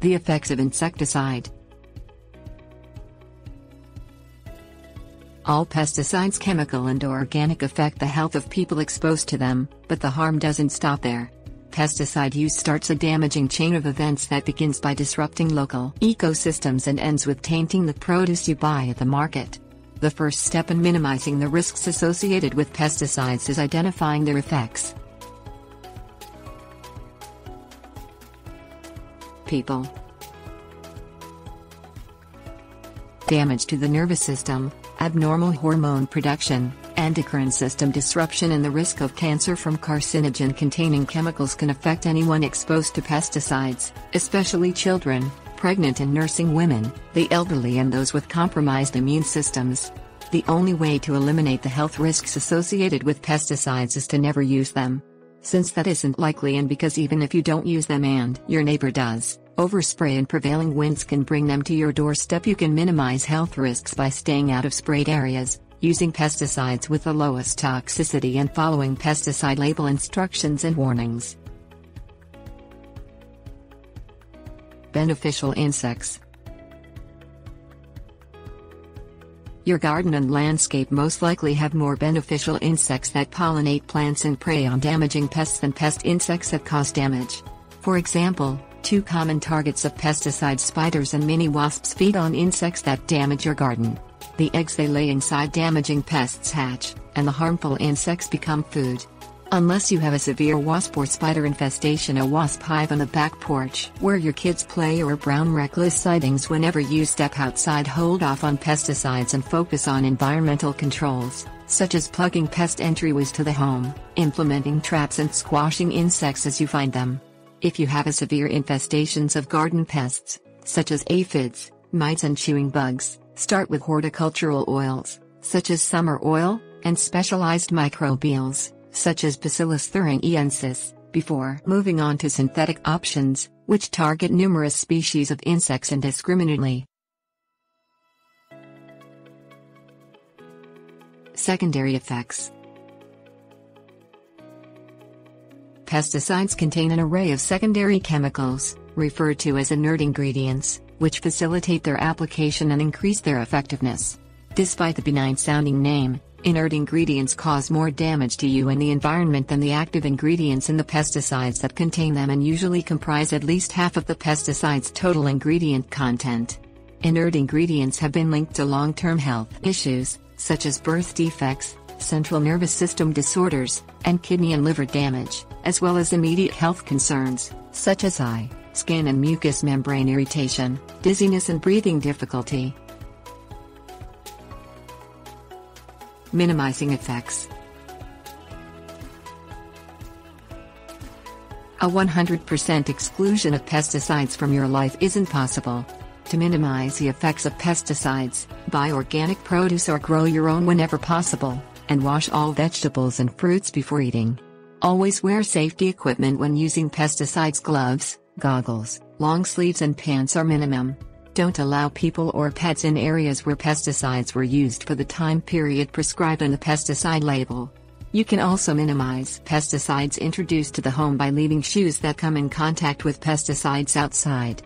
The effects of insecticide. All pesticides chemical and organic affect the health of people exposed to them, but the harm doesn't stop there. Pesticide use starts a damaging chain of events that begins by disrupting local ecosystems and ends with tainting the produce you buy at the market. The first step in minimizing the risks associated with pesticides is identifying their effects. People Damage to the nervous system, abnormal hormone production, endocrine system disruption and the risk of cancer from carcinogen containing chemicals can affect anyone exposed to pesticides, especially children, pregnant and nursing women, the elderly and those with compromised immune systems. The only way to eliminate the health risks associated with pesticides is to never use them. Since that isn't likely and because even if you don't use them and your neighbor does, overspray and prevailing winds can bring them to your doorstep you can minimize health risks by staying out of sprayed areas, using pesticides with the lowest toxicity and following pesticide label instructions and warnings. Beneficial insects Your garden and landscape most likely have more beneficial insects that pollinate plants and prey on damaging pests than pest insects that cause damage. For example, two common targets of pesticides spiders and mini wasps feed on insects that damage your garden. The eggs they lay inside damaging pests hatch, and the harmful insects become food. Unless you have a severe wasp or spider infestation a wasp hive on the back porch where your kids play or brown recluse sightings whenever you step outside hold off on pesticides and focus on environmental controls, such as plugging pest entryways to the home, implementing traps and squashing insects as you find them. If you have a severe infestations of garden pests, such as aphids, mites and chewing bugs, start with horticultural oils, such as summer oil, and specialized microbials such as Bacillus thuringiensis, before moving on to synthetic options, which target numerous species of insects indiscriminately. Secondary effects Pesticides contain an array of secondary chemicals, referred to as inert ingredients, which facilitate their application and increase their effectiveness. Despite the benign sounding name, Inert ingredients cause more damage to you and the environment than the active ingredients in the pesticides that contain them and usually comprise at least half of the pesticide's total ingredient content. Inert ingredients have been linked to long term health issues, such as birth defects, central nervous system disorders, and kidney and liver damage, as well as immediate health concerns, such as eye, skin, and mucous membrane irritation, dizziness, and breathing difficulty. Minimizing effects. A 100% exclusion of pesticides from your life isn't possible. To minimize the effects of pesticides, buy organic produce or grow your own whenever possible, and wash all vegetables and fruits before eating. Always wear safety equipment when using pesticides gloves, goggles, long sleeves and pants are minimum. Don't allow people or pets in areas where pesticides were used for the time period prescribed on the pesticide label. You can also minimize pesticides introduced to the home by leaving shoes that come in contact with pesticides outside.